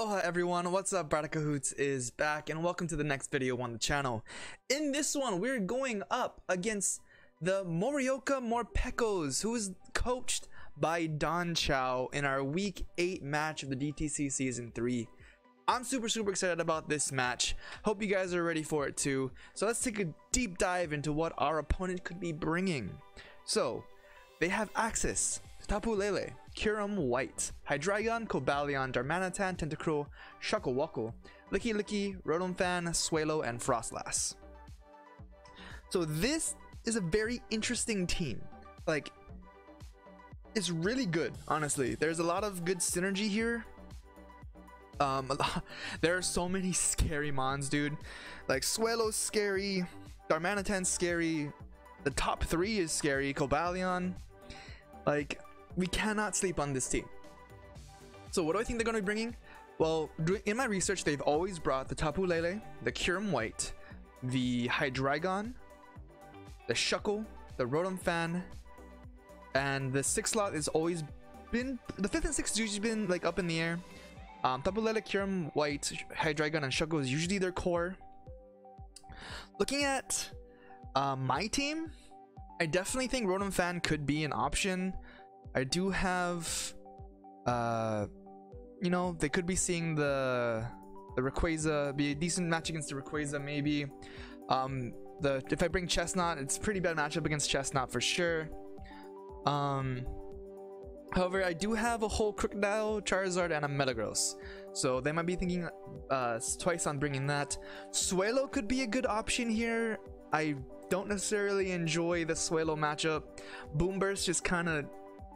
Aloha everyone, what's up? Braddah Kahuutz is back and welcome to the next video on the channel. In this one, we're going up against the Morioka Morpekos, who is coached by Don Chow in our week 8 match of the DTC Season 3. I'm super super excited about this match. Hope you guys are ready for it too. So let's take a deep dive into what our opponent could be bringing. So, they have access Tapu Lele, Kyurem White, Hydreigon, Cobalion, Darmanitan, Tentacruel, Shuckle Licky, Rotom-Fan, Swellow, and Froslass. So this is a very interesting team. Like, it's really good, honestly. There's a lot of good synergy here. Um, there are so many scary mons, dude. Like, Swellow's scary, Darmanitan's scary, the top three is scary, Cobalion. Like, we cannot sleep on this team. So what do I think they're going to be bringing? Well, in my research, they've always brought the Tapu Lele, the Kyurem White, the Hydreigon, the Shuckle, the Rotom-Fan, and the sixth slot has always been the fifth and sixth usually been like up in the air. Um, Tapu Lele, Kyurem White, Hydreigon, and Shuckle is usually their core. Looking at uh, my team, I definitely think Rotom-Fan could be an option. I do have, uh, you know, they could be seeing the the Rayquaza be a decent match against the Rayquaza maybe. Um, the if I bring Chesnaught, it's pretty bad matchup against Chesnaught for sure. Um, however, I do have a whole Krookodile, Charizard, and a Metagross, so they might be thinking uh, twice on bringing that. Swellow could be a good option here. I don't necessarily enjoy the Swellow matchup. Boom Burst just kind of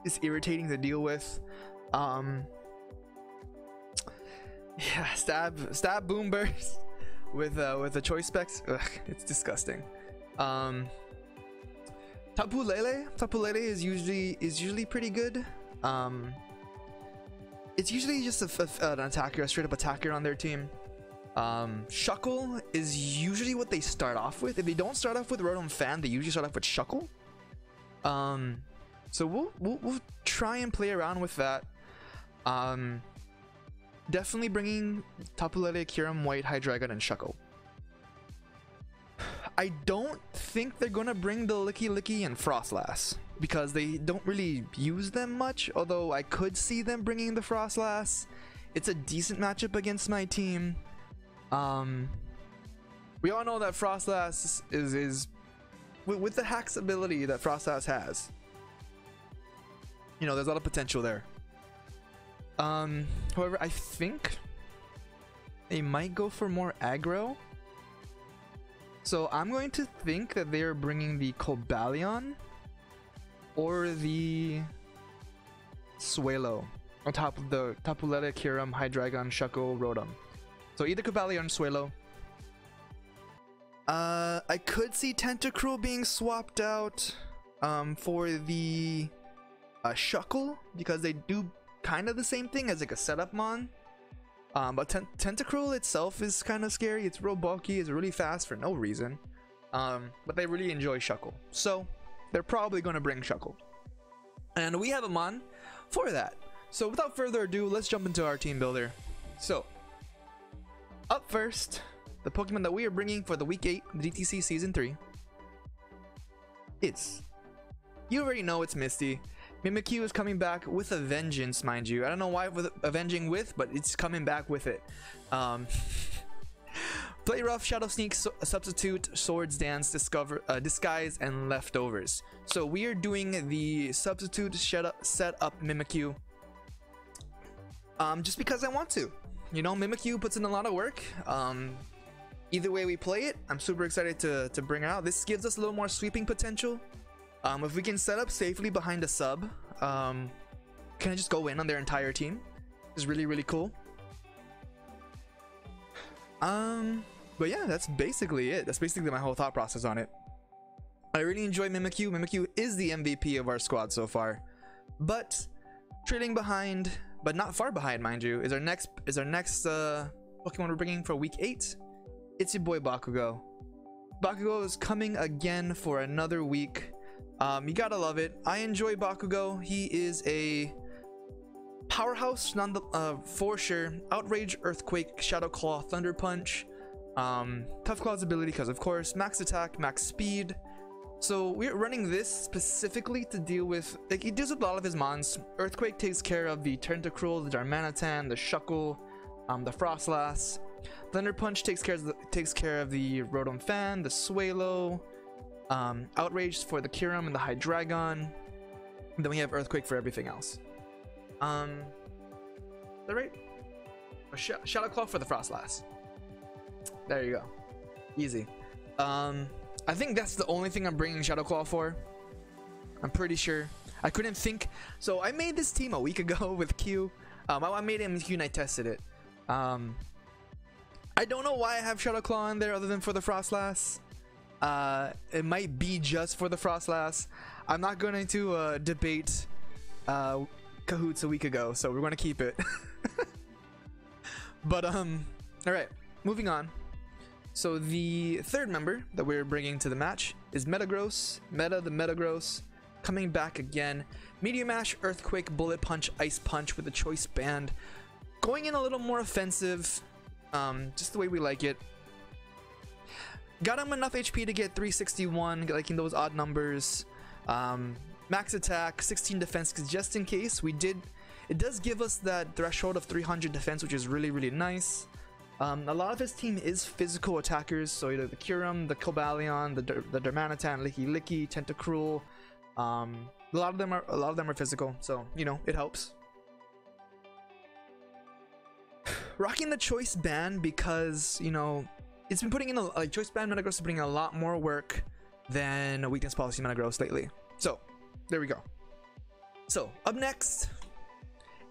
is irritating to deal with. Um, yeah, stab, stab, boom burst with uh, with the choice specs. Ugh, it's disgusting. Um, Tapu Lele, Tapu Lele is usually is usually pretty good. Um, it's usually just a, a, an attacker, a straight up attacker on their team. Um, Shuckle is usually what they start off with. If they don't start off with Rotom-Fan, they usually start off with Shuckle. Um, so we'll, we'll, we'll try and play around with that. Um, definitely bringing Tapu Lele, Kyurem, White, Hydreigon, and Shuckle. I don't think they're gonna bring the Lickilicky and Froslass because they don't really use them much. Although I could see them bringing the Froslass. It's a decent matchup against my team. Um, we all know that Froslass is is with, with the hacks ability that Froslass has you know, there's a lot of potential there. Um, however, I think they might go for more aggro. So I'm going to think that they are bringing the Cobalion or the Swellow on top of the Tapu Lele, Kyurem, Hydreigon, Shuckle, Rotom. So either Cobalion or Swellow. Uh, I could see Tentacruel being swapped out um, for the a Shuckle because they do kind of the same thing as like a setup mon. Um, but Tent Tentacruel itself is kind of scary. It's real bulky. It's really fast for no reason. Um, but they really enjoy Shuckle. So they're probably going to bring Shuckle. And we have a mon for that. So without further ado, let's jump into our team builder. So up first, the Pokemon that we are bringing for the Week 8 DTC Season 3 is... You already know it's Misty. Mimikyu is coming back with a vengeance, mind you. I don't know why with avenging with, but it's coming back with it. Um, play rough, shadow sneak, so substitute, swords dance, discover, uh, disguise, and leftovers. So we are doing the substitute set up Mimikyu. Um, just because I want to. You know, Mimikyu puts in a lot of work. Um, either way we play it, I'm super excited to, to bring out. This gives us a little more sweeping potential. Um, if we can set up safely behind a sub, um, can I just go in on their entire team? Is really really cool. Um, but yeah, that's basically it. That's basically my whole thought process on it. I really enjoy Mimikyu. Mimikyu is the MVP of our squad so far, but trailing behind, but not far behind, mind you, is our next is our next uh, Pokemon we're bringing for Week Eight. It's your boy Bakugo. Bakugo is coming again for another week. Um, you gotta love it. I enjoy Bakugo. He is a Powerhouse, none the, uh, for sure. Outrage, Earthquake, Shadow Claw, Thunder Punch. Um, Tough Claw's ability, because of course, max attack, max speed. So we're running this specifically to deal with, like he deals with a lot of his mons. Earthquake takes care of the Tentacruel, the Darmanitan, the Shuckle, um, the Froslass. Thunder Punch takes care of the, takes care of the Rotom Fan, the Swellow, um, Outrage for the Kyurem and the Hydreigon. Then we have Earthquake for everything else. Um, is that right? Oh, Sh Shadow Claw for the Froslass. There you go. Easy. Um, I think that's the only thing I'm bringing Shadow Claw for. I'm pretty sure. I couldn't think. So I made this team a week ago with Q. Um, I, I made it in Q and I tested it. Um, I don't know why I have Shadow Claw in there other than for the Froslass. Uh, it might be just for the Froslass. I'm not going to uh, debate uh, Kahuutz a week ago, so we're going to keep it. but, um, alright, moving on. So the third member that we're bringing to the match is Metagross, Meta the Metagross, coming back again. Meteor Mash, Earthquake, Bullet Punch, Ice Punch with a Choice Band. Going in a little more offensive, um, just the way we like it. Got him enough HP to get 361, liking those odd numbers. Um, max attack, 16 defense, just in case we did, it does give us that threshold of 300 defense, which is really, really nice. Um, a lot of his team is physical attackers, so either the Kyurem, the Cobalion, the Dur the Licky, Lickilicky, Tentacruel. Um, a lot of them are a lot of them are physical, so you know it helps. Rocking the choice band because you know it's been putting in a like choice band Metagross is putting in a lot more work than weakness policy Metagross lately. So there we go. So up next,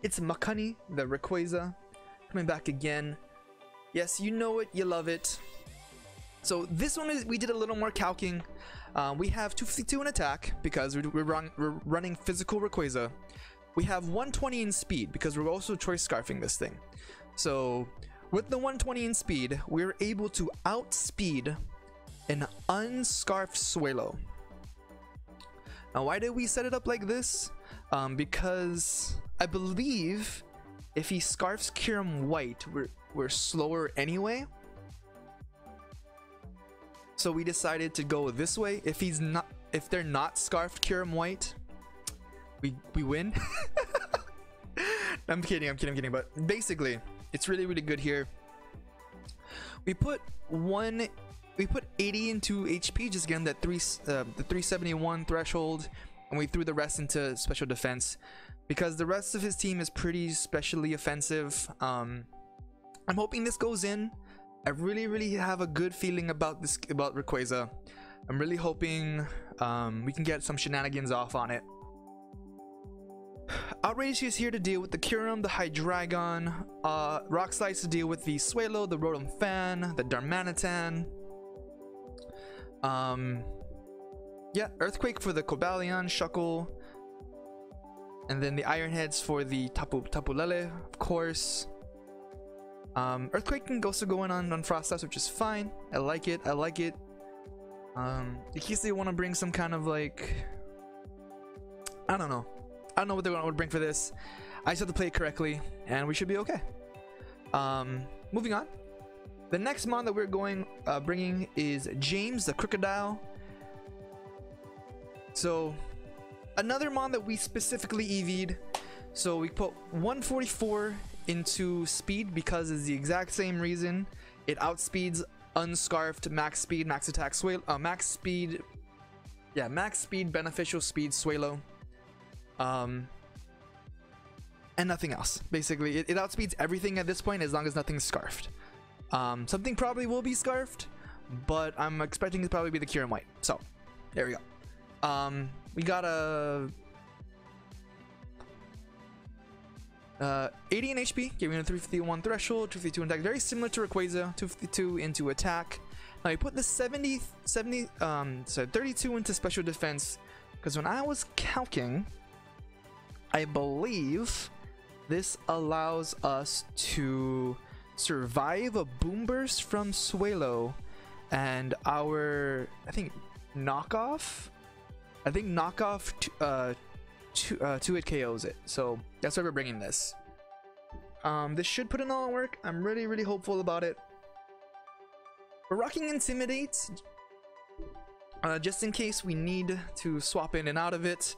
it's Makani the Rayquaza coming back again. Yes, you know it, you love it. So this one is we did a little more calcing. Uh, we have 252 in attack because we're, we're, run, we're, running physical Rayquaza. We have 120 in speed because we're also choice scarfing this thing. So with the 120 in speed, we're able to outspeed an unscarfed Swellow. Now why did we set it up like this? Um, because I believe if he scarfs Kyurem White, we're we're slower anyway. So we decided to go this way. If he's not, if they're not scarfed Kyurem White, we we win. I'm kidding, I'm kidding, I'm kidding. But basically, it's really really good here. We put one, we put 80 into HP, just getting that three, uh, the 371 threshold, and we threw the rest into special defense because the rest of his team is pretty specially offensive. Um, I'm hoping this goes in. I really, really have a good feeling about this about Rayquaza. I'm really hoping um, we can get some shenanigans off on it. Outrage is here to deal with the Kyurem, the Hydreigon, uh, Rock Slides to deal with the Swellow, the Rotom Fan, the Darmanitan. Um, yeah, Earthquake for the Cobalion, Shuckle, and then the Iron Heads for the Tapu Tapulele, of course. Um, Earthquake can also go in on, on Frost which is fine. I like it. I like it. Um, in case they want to bring some kind of like, I don't know. I don't know what they want to bring for this. I just have to play it correctly, and we should be okay. Um, moving on. The next mon that we're going uh, bringing is James the Krookodile. So, another mon that we specifically EV'd. So we put 144 into speed because it's the exact same reason. It outspeeds unscarfed max speed, max attack, sway, uh, max speed. Yeah, max speed, beneficial speed, Swellow. Um, and nothing else. Basically, it, it, outspeeds everything at this point as long as nothing's scarfed. Um, something probably will be scarfed, but I'm expecting it to probably be the Kyurem White. So, there we go. Um, we got a Uh, 80 in HP, giving a 351 threshold, 252 in attack, very similar to Rayquaza, 252 into attack. Now I put the 70, 70, um, so 32 into special defense, because when I was calcing, I believe this allows us to survive a boom burst from Swellow and our, I think, knockoff? I think knockoff uh, two, uh, two hit KOs it. So that's why we're bringing this. Um, this should put in all work. I'm really, really hopeful about it. We're rocking Intimidate, uh, just in case we need to swap in and out of it.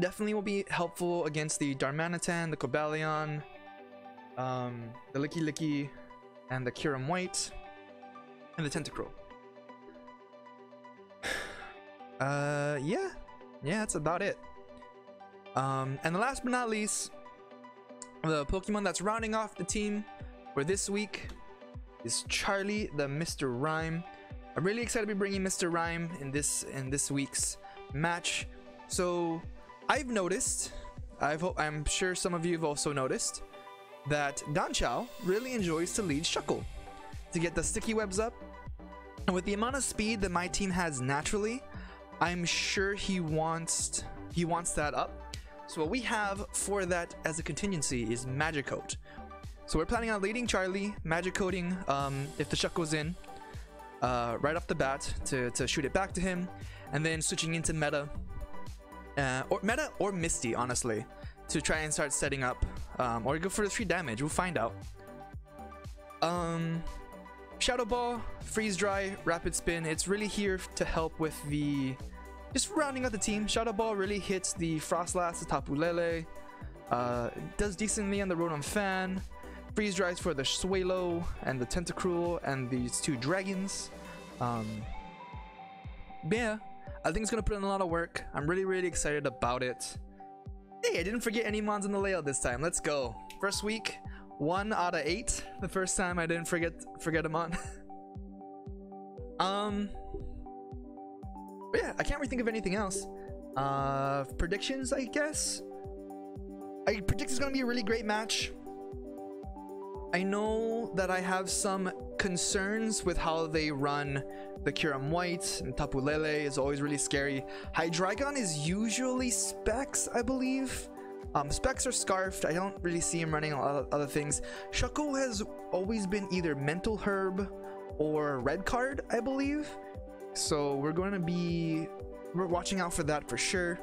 Definitely will be helpful against the Darmanitan, the Cobalion, um, the Lickilicky, and the Kyurem White, and the Tentacruel. Uh, yeah, yeah, that's about it. Um, and the last but not least, the Pokemon that's rounding off the team for this week is Charlie, the Mr. Rime. I'm really excited to be bringing Mr. Rime in this in this week's match. So I've noticed, I've I'm sure some of you have also noticed that Don Chow really enjoys to lead Shuckle to get the sticky webs up. And with the amount of speed that my team has naturally, I'm sure he wants he wants that up. So what we have for that as a contingency is Magic Coat. So we're planning on leading Charlie, Magic Coating um, if the Shuck goes in, uh, right off the bat to, to shoot it back to him, and then switching into Meta, uh, or Meta or Misty, honestly, to try and start setting up, um, or go for the free damage. We'll find out. Um, Shadow Ball, Freeze Dry, Rapid Spin. It's really here to help with the just rounding out the team. Shadow Ball really hits the Froslass, the Tapu Lele. Uh, does decently on the Rotom Fan. Freeze Dries for the Swellow and the Tentacruel and these two dragons. Um, yeah, I think it's gonna put in a lot of work. I'm really, really excited about it. Hey, I didn't forget any mons in the layout this time. Let's go. First week, one out of eight. The first time I didn't forget forget a mon. um, yeah, I can't really think of anything else. Uh, predictions, I guess. I predict it's gonna be a really great match. I know that I have some concerns with how they run the Kyurem White and Tapu Lele is always really scary. Hydreigon is usually Specs, I believe. Um, Specs are Scarfed. I don't really see him running a lot of other things. Shuckle has always been either Mental Herb or Red Card, I believe. So we're going to be we're watching out for that for sure.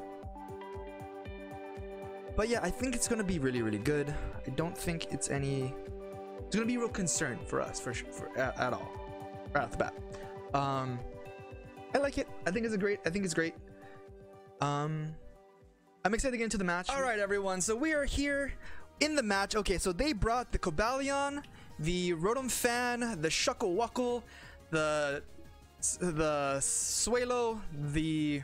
But yeah, I think it's going to be really, really good. I don't think it's any it's gonna be a real concern for us for, for at, at, all right off the bat. Um i like it. I think it's a great i think it's great. Um i'm excited to get into the match. All right everyone. So we are here in the match. Okay so they brought the cobalion the rotom fan the shuckle wuckle the the swellow the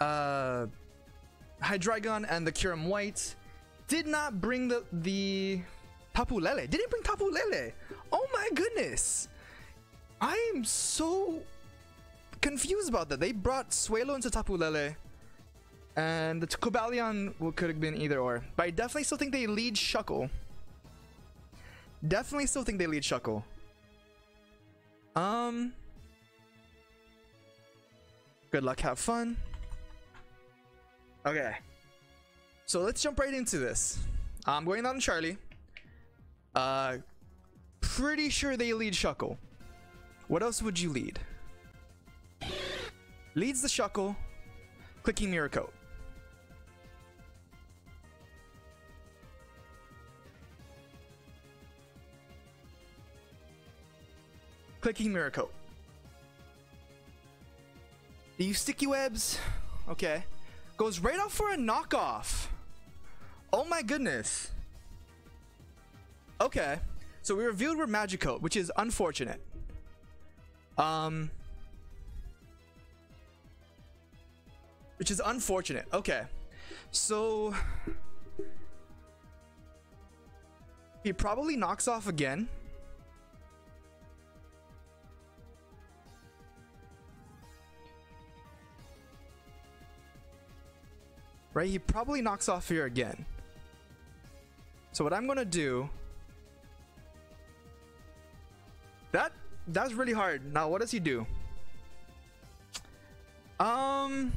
uh hydreigon and the Kyurem white. Did not bring the the Tapu Lele. Didn't bring Tapu Lele. Oh my goodness. I am so confused about that. They brought Swellow into Tapu Lele. And the Cobalion could have been either or. But I definitely still think they lead Shuckle. Definitely still think they lead Shuckle. Um. Good luck, have fun. Okay. So let's jump right into this. I'm going on Charlie. Uh, pretty sure they lead Shuckle. What else would you lead? Leads the Shuckle, clicking Mirror Coat. Clicking Mirror Coat. They use Sticky Webs. Okay. Goes right off for a knockoff. Oh my goodness. Okay. So we revealed we're Magic Coat, which is unfortunate. Um. Which is unfortunate. Okay. So. He probably knocks off again. Right? He probably knocks off here again. So what I'm to do That that's really hard. Now, what does he do? Um.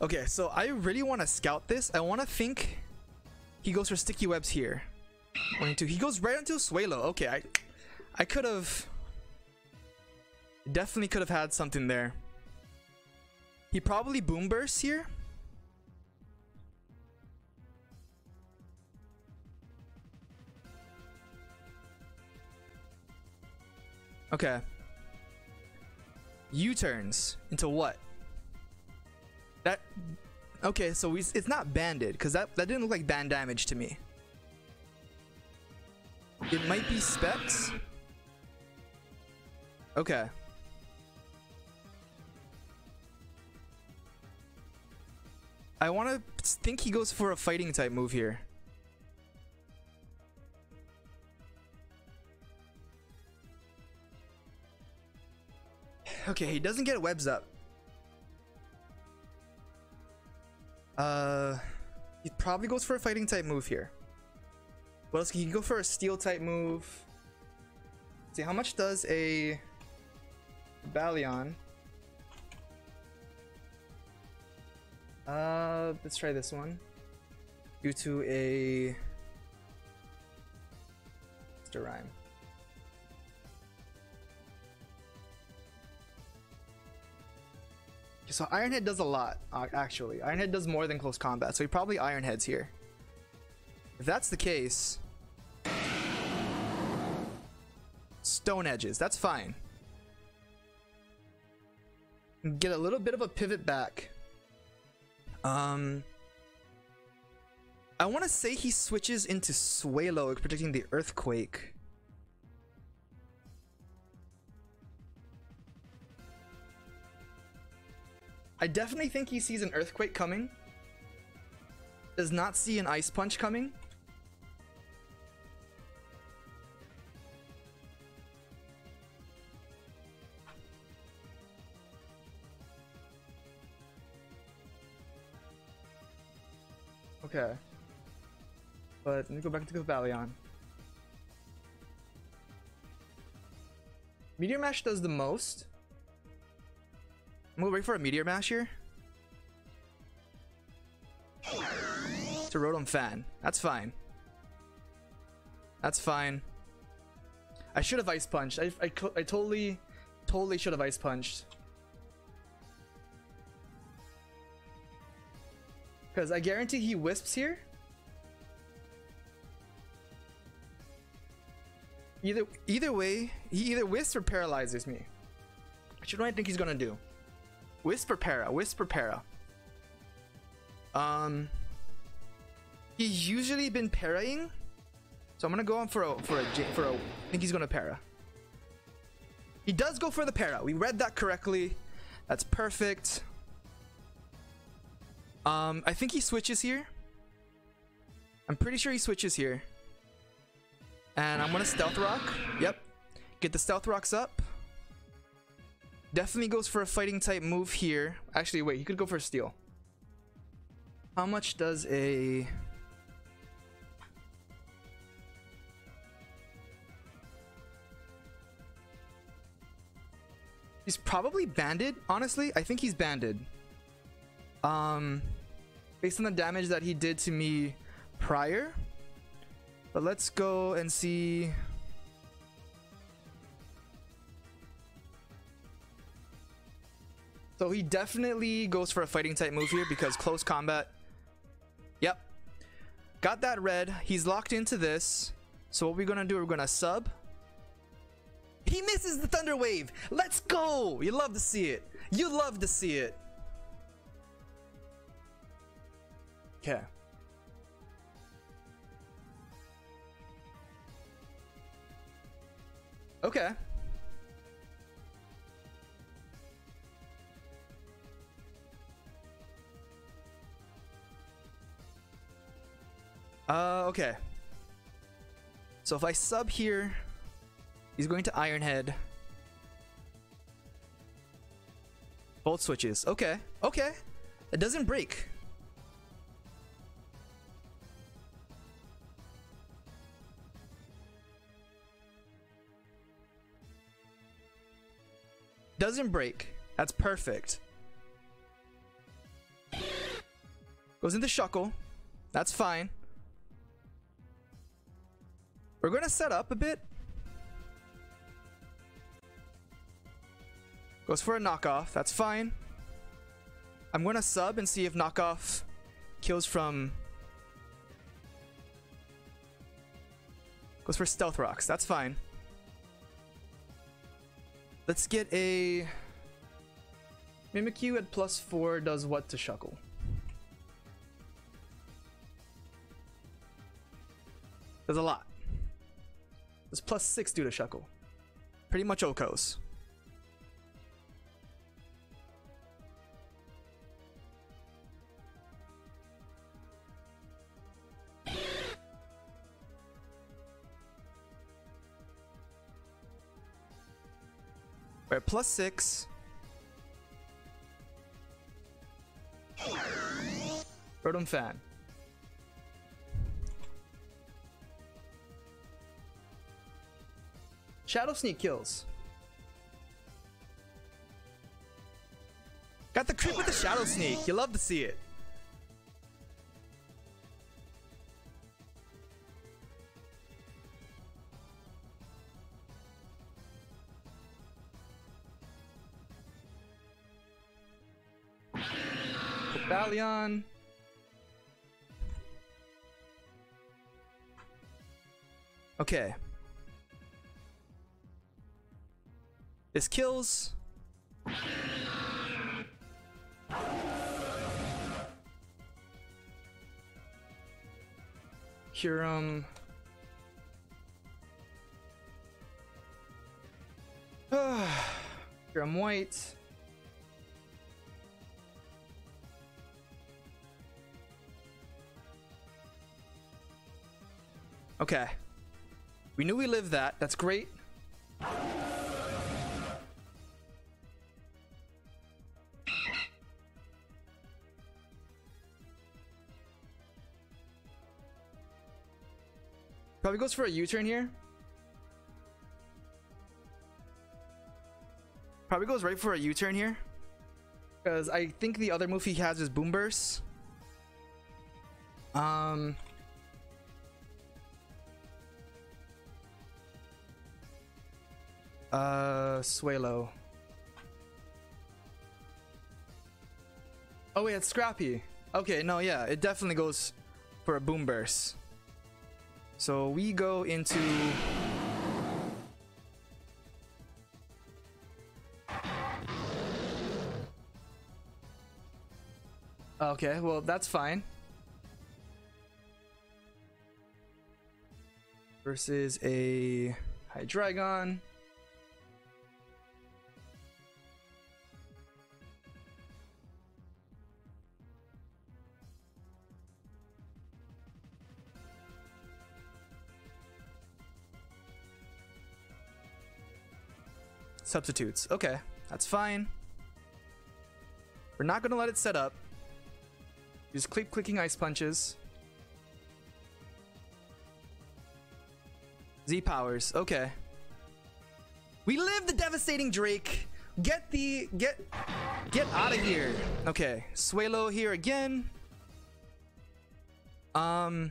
Okay, so I really want to scout this. I want to think he goes for sticky webs here. 22. He goes right into Swellow. Okay, I I could have definitely could have had something there. He probably boom bursts here. Okay. U-turns into what? That Okay, so we, it's not banded because that that didn't look like band damage to me. It might be specs. Okay. I want to think he goes for a fighting type move here. Okay, he doesn't get webs up. Uh, he probably goes for a fighting type move here. What else? He can go for a steel type move. Let's see, how much does a Balion? Uh, let's try this one. Due to a Mr. Rime. So Ironhead does a lot, uh, actually. Ironhead does more than close combat, so he probably Ironheads here. If that's the case... Stone Edges, that's fine. Get a little bit of a pivot back. Um... I want to say he switches into Swellow, predicting the Earthquake. I definitely think he sees an earthquake coming. Does not see an ice punch coming. Okay. But let me go back to Cobalion. Meteor Mash does the most. I'm gonna wait for a Meteor Mash here. It's a Rotom fan. That's fine. That's fine. I should have Ice Punched. I, I, I totally, totally should have Ice Punched. Because I guarantee he Wisps here. Either either way, he either Wisps or Paralyzes me. Which what I think he's gonna do. Whisper Para, Whisper Para. Um, he's usually been parrying, so I'm gonna go on for a for a for a. I think he's gonna para. He does go for the para. We read that correctly. That's perfect. Um, I think he switches here. I'm pretty sure he switches here. And I'm gonna stealth rock. Yep. Get the stealth rocks up. Definitely goes for a fighting type move here. Actually, wait, he could go for a steel. How much does a... He's probably banded, honestly. I think he's banded. Um, based on the damage that he did to me prior. But let's go and see... So he definitely goes for a fighting type move here because close combat. Yep. Got that read. He's locked into this. So what we're gonna do, we're gonna sub. He misses the Thunder Wave. Let's go. You love to see it. You love to see it. Okay. Okay. Uh, okay. So if I sub here, he's going to Ironhead. Both switches. Okay. Okay. It doesn't break. Doesn't break. That's perfect. Goes into Shuckle. That's fine. We're going to set up a bit. Goes for a knockoff. That's fine. I'm going to sub and see if knockoff kills from... Goes for stealth rocks. That's fine. Let's get a... Mimikyu at plus 4 does what to Shuckle? Does a lot. Does plus 6 do to Shuckle? Pretty much OHKOs. We're at plus 6. Rotom fan. Shadow Sneak kills. Got the creep with the Shadow Sneak. You love to see it. Ballion. Okay. This kills. Kyurem. Kyurem White. Okay. We knew we lived that. That's great. Probably goes for a U-turn here. Probably goes right for a U-turn here. Because I think the other move he has is Boom Burst. Um... Uh, Swellow. Oh wait, it's Scrappy. Okay, no, yeah, it definitely goes for a Boom Burst. So we go into... Okay, well, that's fine. Versus a Hydreigon. Substitutes. Okay, that's fine. We're not gonna let it set up. Just keep clicking ice punches. Z powers. Okay. We live the devastating Drake. Get the get get out of here. Okay, Swellow here again. Um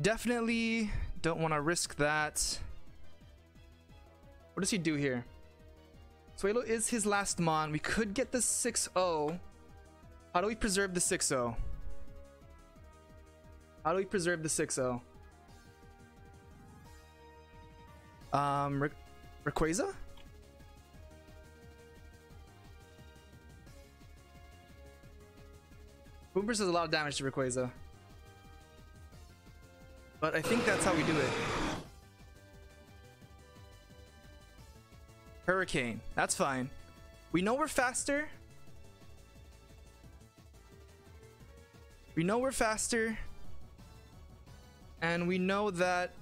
definitely don't want to risk that. What does he do here? Swellow is his last mon. We could get the 6-0. How do we preserve the 6-0? How do we preserve the 6-0? Um, Rayquaza? Boomers does a lot of damage to Rayquaza. But I think that's how we do it. Hurricane. That's fine. We know we're faster. We know we're faster. And we know that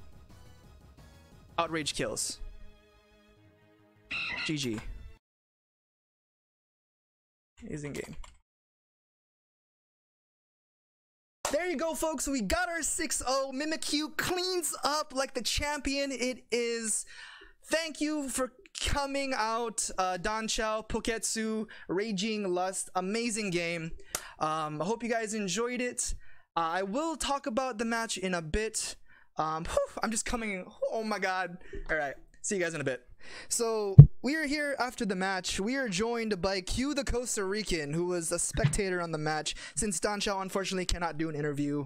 Outrage kills. GG. Amazing game. There you go, folks. We got our 6-0. Mimikyu cleans up like the champion it is. Thank you for coming out uh, Don Chow, Poketsu, Raging Lust. Amazing game. Um, I hope you guys enjoyed it. Uh, I will talk about the match in a bit. Um, whew, I'm just coming. Oh my god. All right. See you guys in a bit. So we are here after the match. We are joined by Q, the Costa Rican, who was a spectator on the match. Since Don Chow unfortunately cannot do an interview.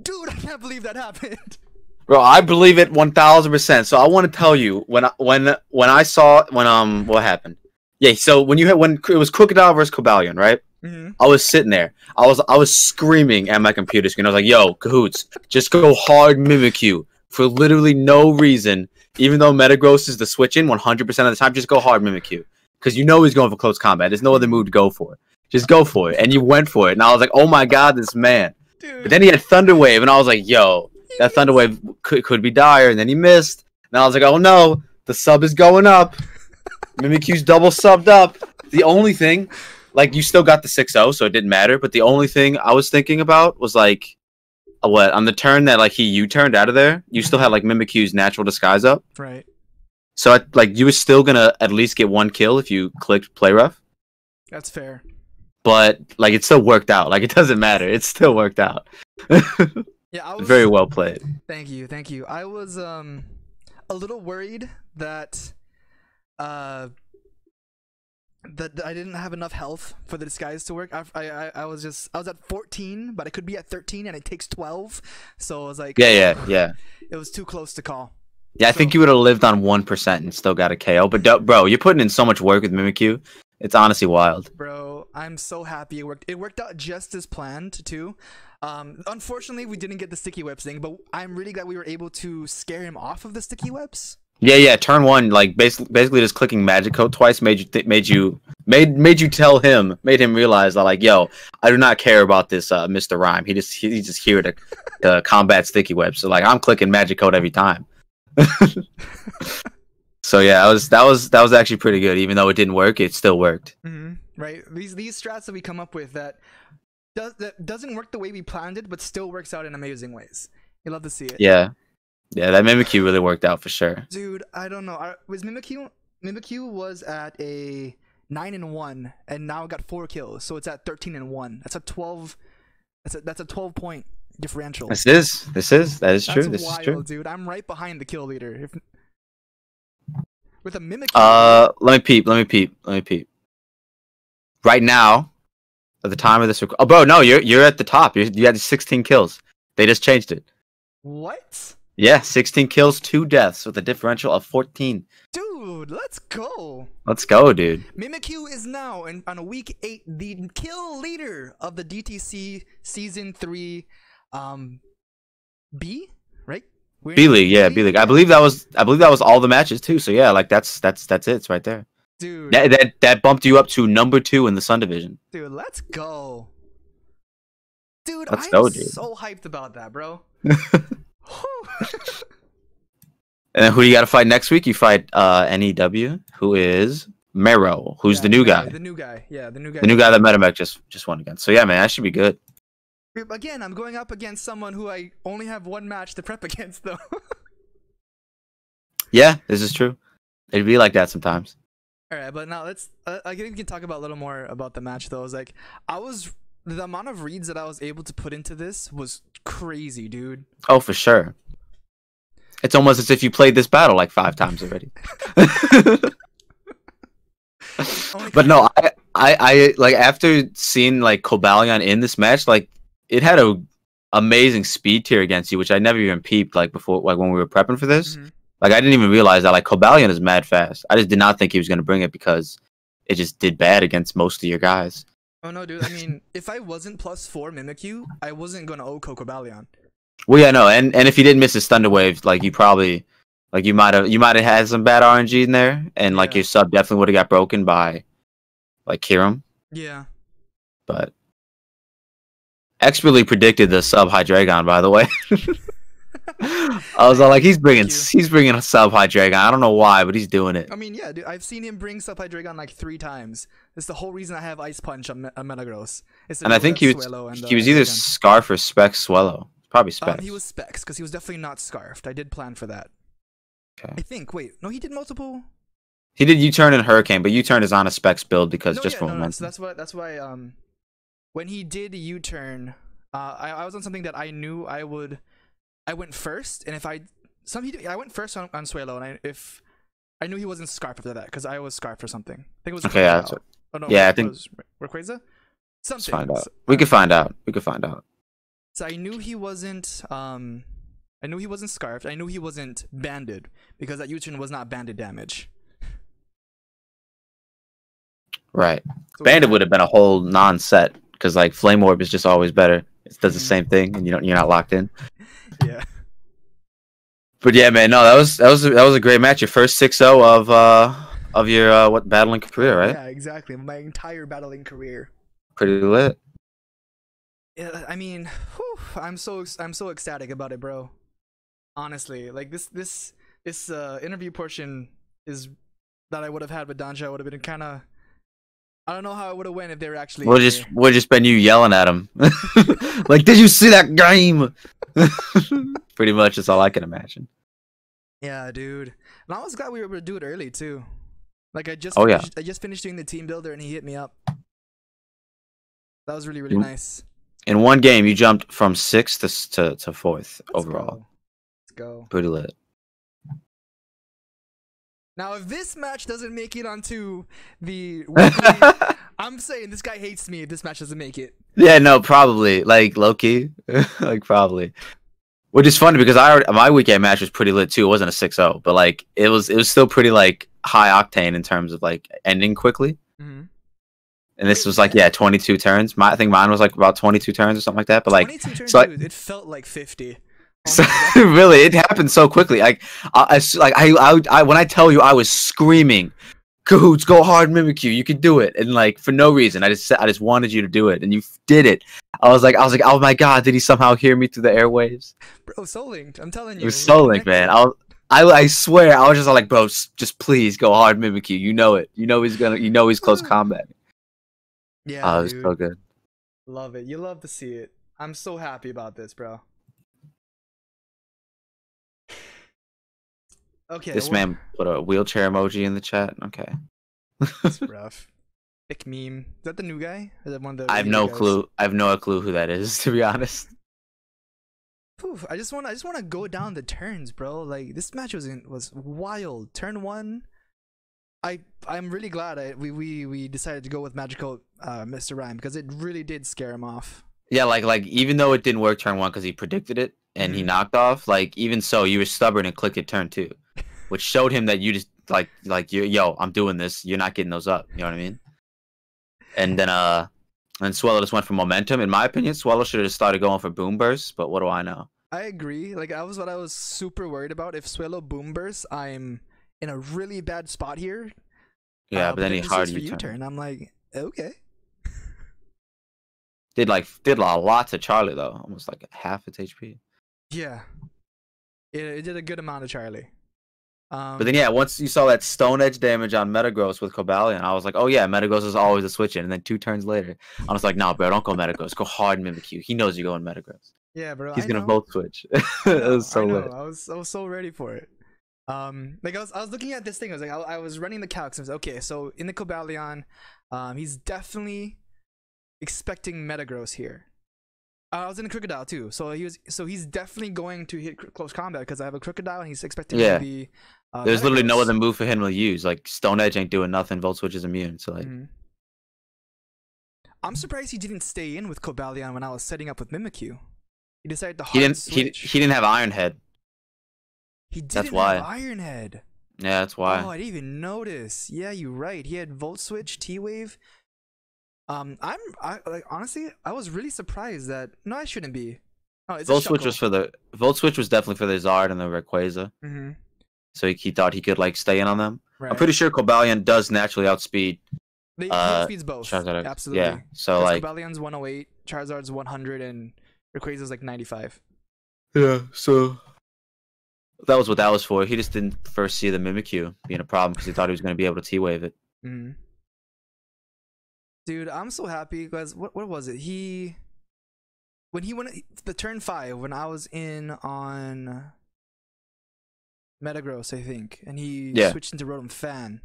Dude, I can't believe that happened. Bro, I believe it one thousand percent. So I want to tell you when I, when when I saw when um what happened. Yeah, so when you had when it was Krookodile versus Cobalion, right? Mm-hmm. I was sitting there. I was I was screaming at my computer screen. I was like, "Yo, Kahuutz, just go hard Mimikyu for literally no reason. Even though Metagross is the switch in 100% of the time, just go hard Mimikyu because you know he's going for close combat. There's no other move to go for. Just go for it, and you went for it. And I was like, "Oh my god, this man!" Dude. But then he had Thunder Wave, and I was like, "Yo, that Thunder Wave could could be dire." And then he missed. And I was like, "Oh no, the sub is going up. Mimikyu's double subbed up." The only thing, like, you still got the 6-0, so it didn't matter. But the only thing I was thinking about was like, uh, what on the turn that like he U turned out of there, you still had like Mimikyu's natural disguise up. right. So I, like you were still gonna at least get one kill if you clicked play rough. That's fair. But like it still worked out. Like it doesn't matter. It still worked out. Yeah, I was Very well played. Thank you, thank you. I was um a little worried that uh that I didn't have enough health for the disguise to work. I, I I- was just I was at 14, but I could be at 13, and it takes 12. So I was like, Yeah, yeah, yeah. it was too close to call. Yeah, I think you would have lived on one percent and still got a KO. But bro, you're putting in so much work with Mimikyu. It's honestly wild. Bro, I'm so happy it worked. It worked out just as planned too. Um, unfortunately, we didn't get the sticky webs thing, but I'm really glad we were able to scare him off of the sticky webs. Yeah, yeah. Turn one, like basically, basically just clicking magic coat twice made you th- made you made made you tell him, made him realize that like, yo, I do not care about this uh, Mr. Rime. He just he, he's just here to to combat sticky webs. So like, I'm clicking magic coat every time. so yeah, that was that was that was actually pretty good. Even though it didn't work, it still worked. hmm Right. These these strats that we come up with that does that doesn't work the way we planned it, but still works out in amazing ways. You love to see it. Yeah, yeah. That Mimikyu really worked out for sure. Dude, I don't know. I, was Mimikyu Mimikyu was at a nine and one, and now got four kills, so it's at thirteen and one. That's a twelve. That's a that's a twelve point differential. This is this is that is true. That's This wild, is true. dude. I'm right behind the kill leader. If, with a Mimikyu. Uh, let me peep. Let me peep. Let me peep. Right now, at the time of this, rec- oh, bro, no, you're you're at the top. You're, you had 16 kills. They just changed it. what? Yeah, 16 kills, two deaths with a differential of 14. Dude, let's go. Let's go, dude. Mimikyu is now in, on a week eight the kill leader of the DTC season three, um, B right? We're B League, yeah, B League. I believe that was I believe that was all the matches too. So yeah, like that's that's that's it. It's right there. Dude. That that that bumped you up to number two in the Sun division. dude, let's go. Dude, Let's I'm go, dude. so hyped about that, bro. And then who do you got to fight next week? You fight uh NEW, who is Mero, who's Yeah, the new guy, The new guy, yeah, the new guy. the new guy that Metamek just just won against. So yeah, man, that should be good. Again, I'm going up against someone who I only have one match to prep against, though. Yeah, this is true. It'd be like that sometimes. All right, but now let's. Uh, I think we can talk about a little more about the match, though. I was like, I was the amount of reads that I was able to put into this was crazy, dude. Oh, for sure. It's almost as if you played this battle like five times already. But no, I, I, I like after seeing like Cobalion in this match, like it had a amazing speed tier against you, which I never even peeped like before, like when we were prepping for this. Mhm. Like I didn't even realize that like Cobalion is mad fast. I just did not think he was gonna bring it because it just did bad against most of your guys. Oh no, dude. I mean, if I wasn't plus four Mimikyu, I wasn't gonna owe Coco Balion. Well, yeah, no, and and if you didn't miss his Thunder Wave, like you probably, like you might have, you might have had some bad RNG in there, and like Yeah. your sub definitely would have got broken by, like Kyurem. Yeah. But expertly predicted the sub Hydreigon, by the way. I was all like, he's bringing, Thank he's bringing a sub Hydreigon. I don't know why, but he's doing it. I mean, yeah, dude. I've seen him bring Supply Dragon like three times. It's the whole reason I have Ice Punch on, Me- on Metagross. It's And I think he was, Swellow and, he uh, was either Dragon. Scarf or Specs Swellow. Probably Specs. Um, he was Specs because he was definitely not Scarfed. I did plan for that. Okay. I think. Wait, no, he did multiple. He did U-turn and Hurricane, but U-turn is on a Specs build because no, just yeah, for no, no. So that's why. That's why. Um, when he did U-turn, uh, I, I was on something that I knew I would I went first, and if I some he, I went first on, on Swellow, and I, if I knew he wasn't Scarf after that because I was Scarf or something. I think it was Okay, yeah. Oh, no, yeah, I think- was Rayquaza? Something. find out. We could find out. We could find out. So I knew he wasn't. Um, I knew he wasn't scarfed. I knew he wasn't banded because that U-turn was not banded damage. Right. So Bandit we would have been a whole non-set because like Flame Orb is just always better. It does the Mhm. same thing, and you don't you're not locked in. Yeah. But yeah, man, no, that was that was that was a great match. Your first 6-0 of uh of your uh what battling career, right? Yeah, exactly. My entire battling career. Pretty lit. Yeah, I mean, whew, I'm so I'm so ecstatic about it, bro. Honestly, like this this this uh, interview portion is that I would have had with Danja would have been kind of. I don't know how it would have went if they were actually. Here. just would just been you yelling at him, like, "Did you see that game?" Pretty much, that's all I can imagine. Yeah, dude. And I was glad we were able to do it early too. Like I just Oh, yeah. I just finished doing the team builder and he hit me up. That was really really nice. In one game, you jumped from sixth to to, to fourth Let's overall. go. Let's go. Pretty lit. Now, if this match doesn't make it onto the weekly, I'm saying this guy hates me if this match doesn't make it. Yeah, no, probably like low key, like probably. Which is funny because I already, my weekend match was pretty lit too. It wasn't a 6-0, but like it was it was still pretty like high octane in terms of like ending quickly. Mm-hmm. And this was like yeah, 22 turns. My I think mine was like about 22 turns or something like that. But like 22 turns, so I- dude, it felt like 50. So, really, it happened so quickly. Like I, I like I, I I when I tell you I was screaming, "Kahuutz, go hard, Mimikyu, you can do it!" And like for no reason, I just said- I just wanted you to do it, and you did it. I was like I was like, oh my god, did he somehow hear me through the airwaves? Bro, Soul Linked, I'm telling you. It was so linked, man. I, was, I I swear I was just like, bro, s- just please go hard, Mimikyu. You know it. You know he's gonna. You know he's close combat. Yeah, Oh, it was dude. so good. Love it. You love to see it. I'm so happy about this, bro. Okay. This well, man put a wheelchair emoji in the chat. Okay. That's rough. Thick meme. Is that the new guy? Is that one of the I have no guys? clue. I have no clue who that is, to be honest. Phew, I just want I just want to go down the turns, bro. Like this match was in, was wild. Turn one, I I'm really glad I we we, we decided to go with magical uh, Mr. Rime because it really did scare him off. Yeah, like like even though it didn't work turn one because he predicted it and he Mhm. knocked off, like even so, you were stubborn and clicked it turn two, which showed him that you just like like you yo, I'm doing this. You're not getting those up. You know what I mean? And then uh, and Swellow just went for momentum. In my opinion, Swellow should have started going for Boombursts, but what do I know? I agree. Like that was what I was super worried about. If Swellow boom bursts, I'm in a really bad spot here. Yeah, Uh, but then he hard U turn. I'm like, okay. Did like did a lot to Charlie though, almost like half its HP. Yeah. It, it did a good amount of Charlie. Um, But then yeah, once you saw that stone edge damage on Metagross with Cobalion, I was like, oh yeah, Metagross is always a switch in. And then two turns later, I was like, nah, bro, don't go Metagross. Go hard Mimikyu. He knows you're going Metagross. yeah, bro. He's I gonna know. both switch. I it was so I know. lit. I was I was so ready for it. Um, like I was I was looking at this thing. I was like I, I was running the calcs. I was okay. So in the Cobalion, um, he's definitely expecting Metagross here. Uh, I was in the Krookodile too, so he was so he's definitely going to hit close combat because I have a Krookodile and he's expecting Yeah. the. Uh, There's literally no other move for him to use. Like Stone Edge ain't doing nothing. Volt Switch is immune. So like, Mhm. I'm surprised he didn't stay in with Cobalion when I was setting up with Mimikyu. He decided to he didn't he, switch. he didn't have Iron Head. He didn't that's why. have Iron Head. Yeah, that's why. Oh, I didn't even notice. Yeah, you're right. He had Volt Switch, T Wave. Um, I'm I like honestly, I was really surprised that no, I shouldn't be. Oh, it's Volt Switch was for the Volt Switch was definitely for the Zard and the Rayquaza. Mm-hmm. So he, he thought he could like stay in on them. Right. I'm pretty sure Cobalion does naturally outspeed They, uh, he speeds both. Charizard. Absolutely. Yeah. So like Cobalions 108, Charizard's 100, and Rayquaza's like 95. Yeah, so that was what that was for. He just didn't first see the Mimikyu being a problem because he thought he was going to be able to T wave it. Mm-hmm. Dude, I'm so happy because what what was it? He when he went the turn five when I was in on Metagross, I think, and he Yeah. switched into Rotom Fan.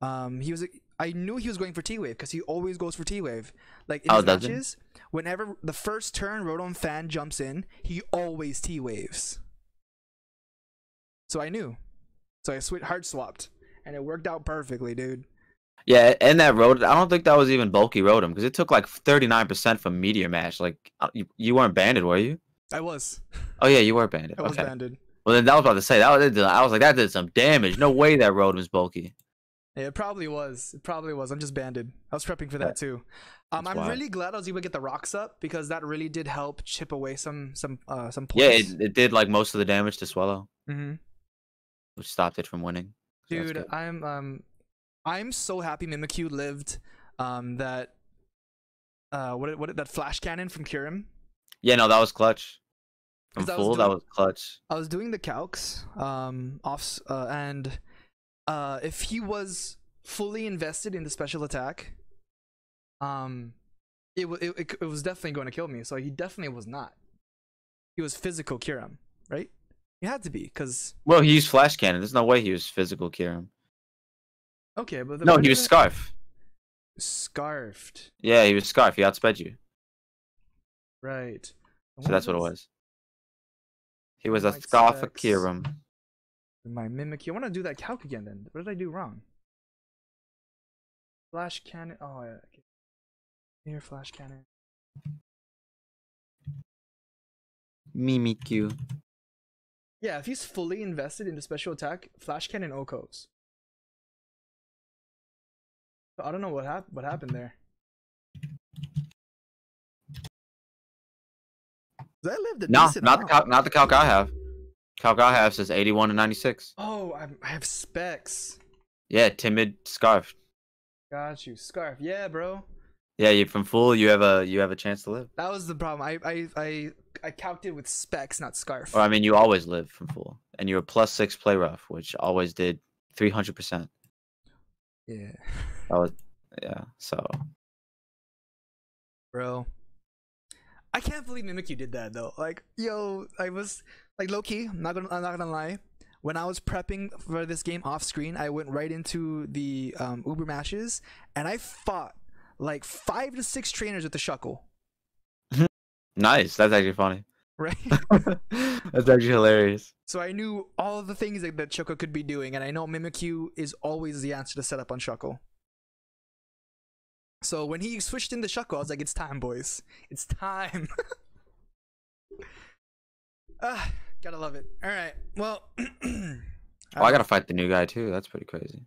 Um, he was I knew he was going for T Wave because he always goes for T Wave. Like in Oh, his does he? matches, whenever the first turn Rotom fan jumps in, he always T Waves. So I knew. So I swi hard swapped, and it worked out perfectly, dude. Yeah, and that road, I don't think that was even bulky Rotom because it took like 39% from Meteor Mash. Like, uh, you, you weren't banded, were you? I was. Oh, yeah, you were banded. I was okay. banded. Well, then I was about to say, that was, I was like, that did some damage. No way that Rotom is bulky. Yeah, it probably was. It probably was. I'm just banded. I was prepping for that too. Um, I'm why. really glad I was able to get the rocks up because that really did help chip away some some uh some Yeah, points. it, it did like most of the damage to Swellow, mm-hmm. which stopped it from winning. So Dude. I'm um, I'm so happy Mimikyu lived um that uh what what that flash cannon from Kyurem. Yeah, no, that was clutch. From 'Cause I was full, that doing- was clutch. I was doing the calcs um off uh, and uh if he was fully invested in the special attack um it, it, it, it was definitely going to kill me so he definitely was not he was physical Kyurem right he had to be because Well, he used Flash Cannon. There's no way he was physical Kyurem. okay but the, No, he was Scarf. scarfed Yeah, he was Scarf. He outsped you. right So that's what it was. He was a Scarf specs. Kyurem. my mimic I want to do that calc again then what did I do wrong flash cannon oh yeah okay. here flash cannon Mimikyu. Yeah, if he's fully invested into special attack, Flash Cannon OHKOs. I don't know what hap- what happened there. I lived a No, decent not the calc, not the calc I have. Calc I have says 81 to 96. Oh, I'm, I have specs. Yeah, timid Scarf. Got you, scarf. Yeah, bro. Yeah, you from full. You have a you have a chance to live. That was the problem. I I I I it with specs, not scarf. Or I mean, you always live from full, and you're a plus six play rough, which always did 300. percent Yeah, That was yeah. So bro. I can't believe Mimikyu did that though. Like, yo, I was like low key. I'm not gonna. I'm not gonna lie. When I was prepping for this game off screen, I went right into the um, Uber matches, and I fought like five to six trainers with the Shuckle. nice. That's actually funny. Right. That's actually hilarious. so I knew all of the things that, that Shuckle could be doing, and I know Mimikyu is always the answer to set up on Shuckle. So when he switched into Shuckle, I was like, "It's time, boys! It's time!" ah, gotta love it. All right, well, Oh, I gotta fight the new guy too. That's pretty crazy.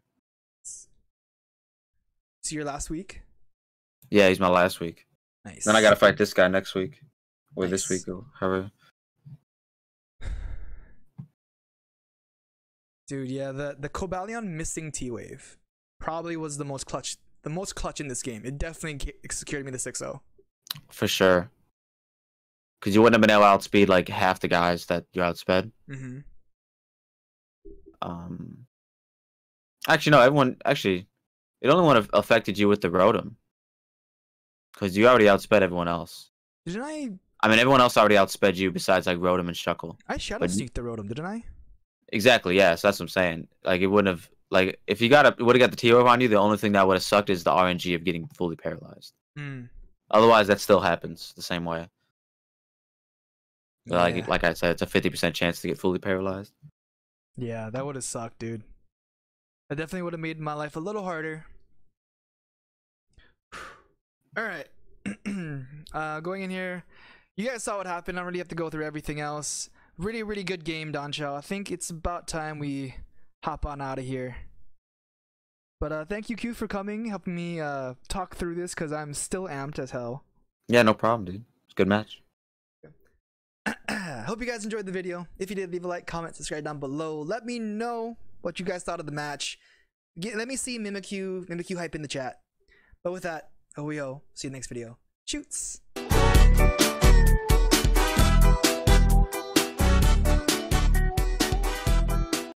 see your last week. Yeah, he's my last week. Nice. Then I gotta fight this guy next week, or this week, or however. Dude, yeah, the the Cobalion missing T wave probably was the most clutch, the most clutch in this game. It definitely secured me the oh. 6-0. For sure. Because you wouldn't have been able to outspeed like half the guys that you outsped. Mm-hmm. Um, actually, no. Everyone actually, it only would have affected you with the Rotom. Because you already outsped everyone else. Didn't I? I mean, everyone else already outsped you besides like Rotom and Shuckle. I shadow But- sneaked the Rotom, didn't I? Exactly. Yeah. So that's what I'm saying. Like it wouldn't have like if you got a would have got the T on you. The only thing that would have sucked is the RNG of getting fully paralyzed. Mm. Otherwise, that still happens the same way. Yeah. Like like I said, it's a fifty percent chance to get fully paralyzed. yeah, that would have sucked, dude. That definitely would have made my life a little harder. All right, uh, going in here. You guys saw what happened. I don't really have to go through everything else. Really, really good game, Don Chow. I think it's about time we hop on out of here. But uh, thank you, Q, for coming, helping me uh, talk through this because I'm still amped as hell. Yeah, no problem, dude. It's a good match. I hope you guys enjoyed the video. If you did, leave a like, comment, subscribe down below. Let me know what you guys thought of the match. Get, let me see Mimikyu, Mimikyu hype in the chat. But with that, OEO, see you next video. Shoots!